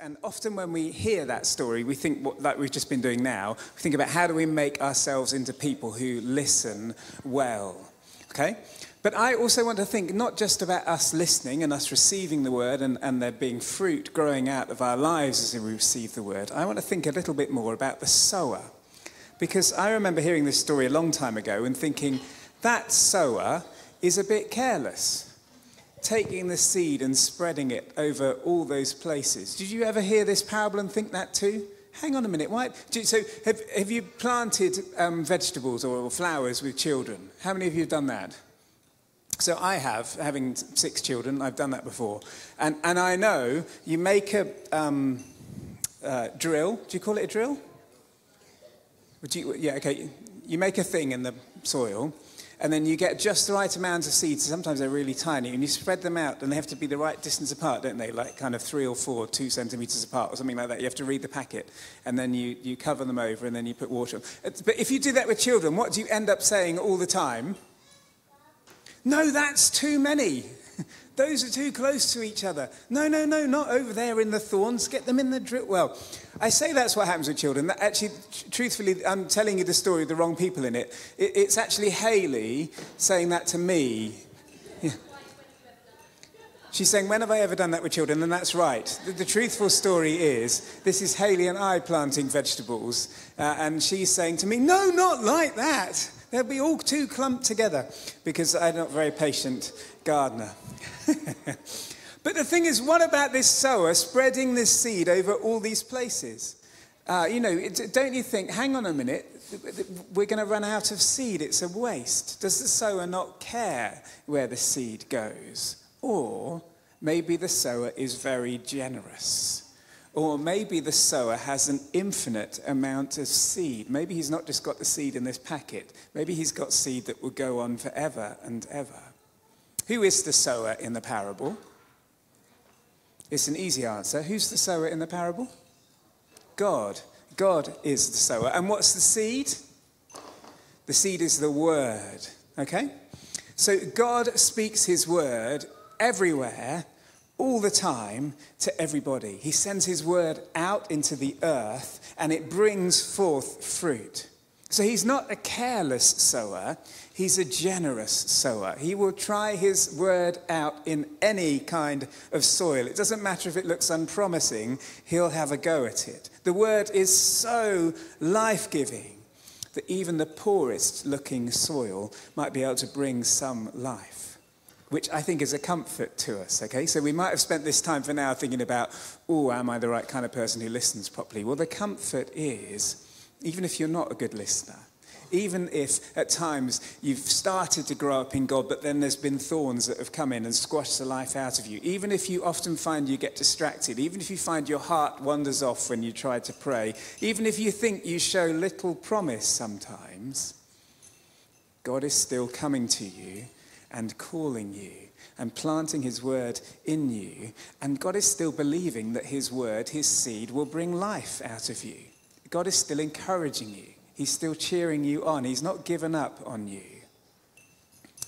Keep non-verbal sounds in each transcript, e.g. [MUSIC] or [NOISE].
And often when we hear that story, we think, what, like we've just been doing now, we think about how do we make ourselves into people who listen well. Okay? But I also want to think not just about us listening and us receiving the word and, and there being fruit growing out of our lives as we receive the word. I want to think a little bit more about the sower. Because I remember hearing this story a long time ago and thinking, that sower is a bit careless taking the seed and spreading it over all those places. Did you ever hear this parable and think that too? Hang on a minute. Why? So, have, have you planted um, vegetables or flowers with children? How many of you have done that? So, I have, having six children, I've done that before. And, and I know you make a um, uh, drill. Do you call it a drill? Would you, yeah, okay. You make a thing in the soil and then you get just the right amount of seeds. Sometimes they're really tiny, and you spread them out, and they have to be the right distance apart, don't they? Like kind of three or four, two centimeters apart, or something like that. You have to read the packet, and then you, you cover them over, and then you put water. on. But if you do that with children, what do you end up saying all the time? No, that's too many. [LAUGHS] Those are too close to each other. No, no, no, not over there in the thorns. Get them in the drip Well, I say that's what happens with children. Actually, truthfully, I'm telling you the story of the wrong people in it. it it's actually Haley saying that to me. [LAUGHS] She's saying, When have I ever done that with children? And that's right. The, the truthful story is this is Haley and I planting vegetables. Uh, and she's saying to me, No, not like that. They'll be all too clumped together because I'm not very patient gardener. [LAUGHS] but the thing is, what about this sower spreading this seed over all these places? Uh, you know, don't you think, hang on a minute, we're going to run out of seed. It's a waste. Does the sower not care where the seed goes? Or maybe the sower is very generous. Or maybe the sower has an infinite amount of seed. Maybe he's not just got the seed in this packet. Maybe he's got seed that will go on forever and ever. Who is the sower in the parable? It's an easy answer. Who's the sower in the parable? God. God is the sower. And what's the seed? The seed is the word. Okay? So God speaks his word everywhere, all the time, to everybody. He sends his word out into the earth and it brings forth fruit. So he's not a careless sower, he's a generous sower. He will try his word out in any kind of soil. It doesn't matter if it looks unpromising, he'll have a go at it. The word is so life giving that even the poorest looking soil might be able to bring some life, which I think is a comfort to us, okay? So we might have spent this time for now thinking about, oh, am I the right kind of person who listens properly? Well, the comfort is even if you're not a good listener, even if at times you've started to grow up in God, but then there's been thorns that have come in and squashed the life out of you, even if you often find you get distracted, even if you find your heart wanders off when you try to pray, even if you think you show little promise sometimes, God is still coming to you and calling you and planting his word in you. And God is still believing that his word, his seed, will bring life out of you. God is still encouraging you. He's still cheering you on. He's not given up on you.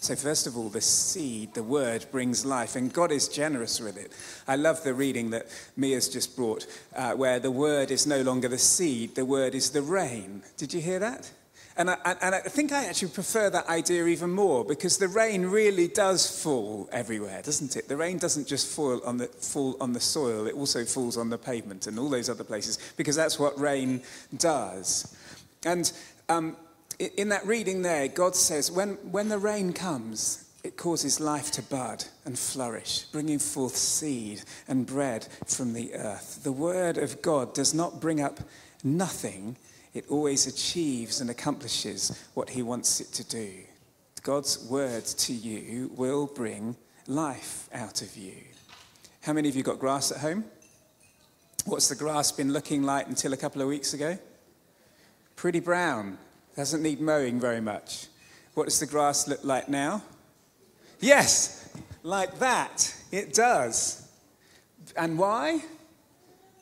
So, first of all, the seed, the word, brings life, and God is generous with it. I love the reading that Mia's just brought, uh, where the word is no longer the seed, the word is the rain. Did you hear that? And I, and I think I actually prefer that idea even more because the rain really does fall everywhere, doesn't it? The rain doesn't just fall on the, fall on the soil, it also falls on the pavement and all those other places because that's what rain does. And um, in that reading there, God says, when, when the rain comes, it causes life to bud and flourish, bringing forth seed and bread from the earth. The word of God does not bring up nothing it always achieves and accomplishes what he wants it to do. God's word to you will bring life out of you. How many of you got grass at home? What's the grass been looking like until a couple of weeks ago? Pretty brown. Doesn't need mowing very much. What does the grass look like now? Yes, like that. It does. And why?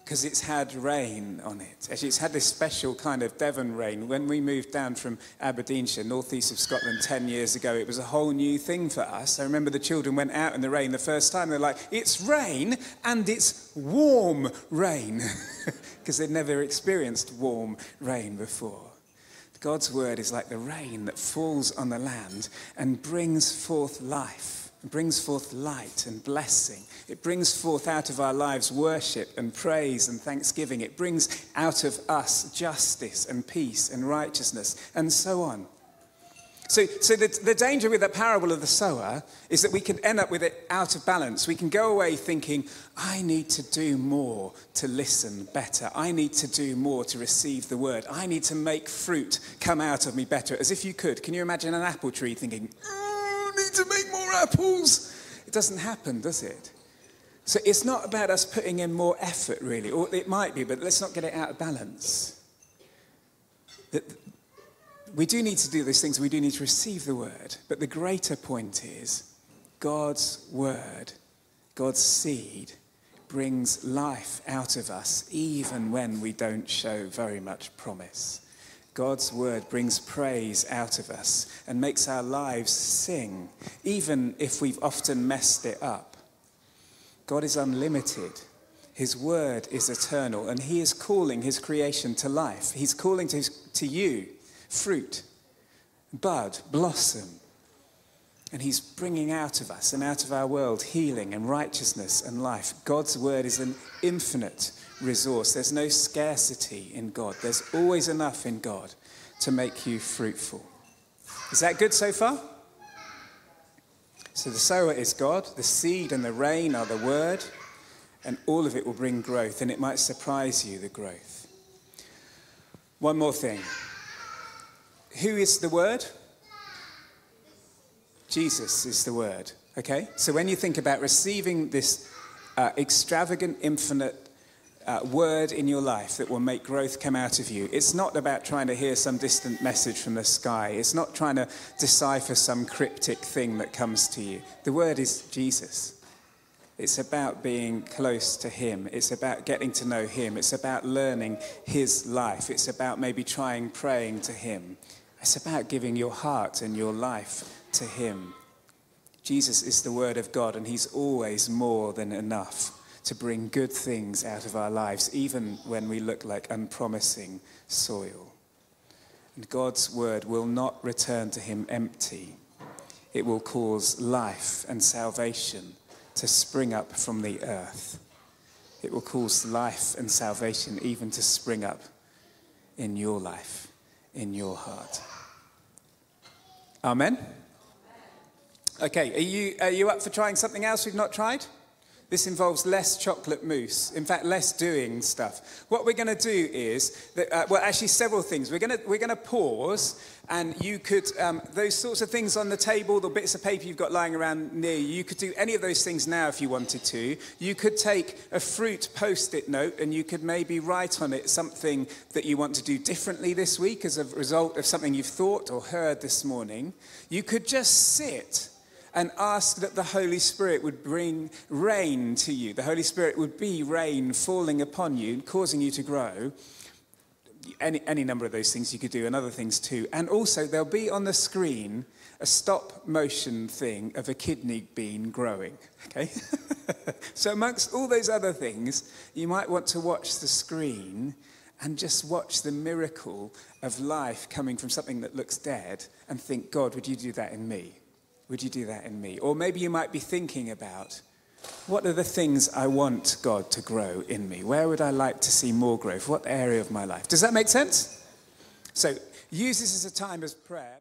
Because it's had rain on it. Actually, it's had this special kind of Devon rain. When we moved down from Aberdeenshire, northeast of Scotland, 10 years ago, it was a whole new thing for us. I remember the children went out in the rain the first time. They're like, it's rain and it's warm rain, [LAUGHS] because they'd never experienced warm rain before. God's word is like the rain that falls on the land and brings forth life. It brings forth light and blessing. It brings forth out of our lives worship and praise and thanksgiving. It brings out of us justice and peace and righteousness and so on. So, so the, the danger with the parable of the sower is that we can end up with it out of balance. We can go away thinking, I need to do more to listen better. I need to do more to receive the word. I need to make fruit come out of me better. As if you could. Can you imagine an apple tree thinking, I need to make more apples? It doesn't happen, does it? So it's not about us putting in more effort, really, or it might be, but let's not get it out of balance. The, we do need to do those things. We do need to receive the word. But the greater point is God's word, God's seed, brings life out of us even when we don't show very much promise. God's word brings praise out of us and makes our lives sing, even if we've often messed it up. God is unlimited. His word is eternal, and He is calling His creation to life. He's calling to, to you fruit, bud, blossom. And he's bringing out of us and out of our world healing and righteousness and life. God's word is an infinite resource. There's no scarcity in God, there's always enough in God to make you fruitful. Is that good so far? So the sower is God, the seed and the rain are the word, and all of it will bring growth, and it might surprise you, the growth. One more thing. Who is the Word? Jesus is the Word. Okay? So when you think about receiving this uh, extravagant, infinite uh, word in your life that will make growth come out of you. It's not about trying to hear some distant message from the sky. It's not trying to decipher some cryptic thing that comes to you. The word is Jesus. It's about being close to Him. It's about getting to know Him. It's about learning His life. It's about maybe trying praying to Him. It's about giving your heart and your life to Him. Jesus is the Word of God, and He's always more than enough to bring good things out of our lives, even when we look like unpromising soil. And God's Word will not return to Him empty, it will cause life and salvation to spring up from the earth. It will cause life and salvation even to spring up in your life, in your heart. Amen? Okay, are you, are you up for trying something else we've not tried? This involves less chocolate mousse, in fact, less doing stuff. What we're going to do is, that, uh, well, actually, several things. We're going to, we're to pause, and you could, um, those sorts of things on the table, the bits of paper you've got lying around near you, you could do any of those things now if you wanted to. You could take a fruit post it note, and you could maybe write on it something that you want to do differently this week as a result of something you've thought or heard this morning. You could just sit and ask that the Holy Spirit would bring rain to you. The Holy Spirit would be rain falling upon you, causing you to grow. Any, any number of those things you could do, and other things too. And also, there'll be on the screen a stop motion thing of a kidney bean growing. Okay? [LAUGHS] so, amongst all those other things, you might want to watch the screen and just watch the miracle of life coming from something that looks dead and think, God, would you do that in me? Would you do that in me? Or maybe you might be thinking about what are the things I want God to grow in me? Where would I like to see more growth? What area of my life? Does that make sense? So use this as a time of prayer.